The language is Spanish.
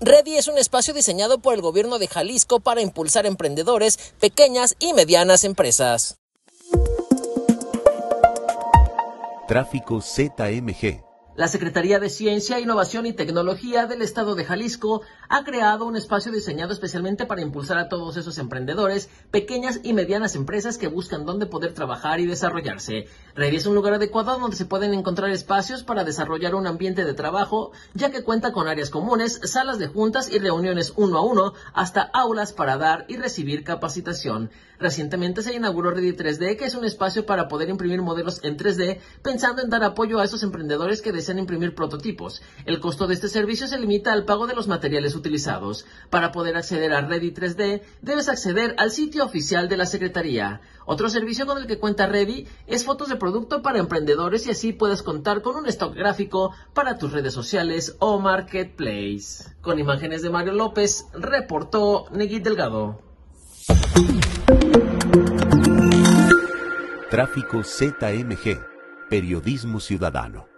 Ready es un espacio diseñado por el gobierno de Jalisco para impulsar emprendedores, pequeñas y medianas empresas. Tráfico ZMG la Secretaría de Ciencia, Innovación y Tecnología del Estado de Jalisco ha creado un espacio diseñado especialmente para impulsar a todos esos emprendedores, pequeñas y medianas empresas que buscan dónde poder trabajar y desarrollarse. Ready es un lugar adecuado donde se pueden encontrar espacios para desarrollar un ambiente de trabajo, ya que cuenta con áreas comunes, salas de juntas y reuniones uno a uno, hasta aulas para dar y recibir capacitación. Recientemente se inauguró Ready 3D, que es un espacio para poder imprimir modelos en 3D, pensando en dar apoyo a esos emprendedores que desean imprimir prototipos. El costo de este servicio se limita al pago de los materiales utilizados. Para poder acceder a Ready 3D, debes acceder al sitio oficial de la Secretaría. Otro servicio con el que cuenta Ready es fotos de producto para emprendedores y así puedes contar con un stock gráfico para tus redes sociales o marketplace. Con imágenes de Mario López, reportó Negui Delgado. Tráfico ZMG, Periodismo Ciudadano.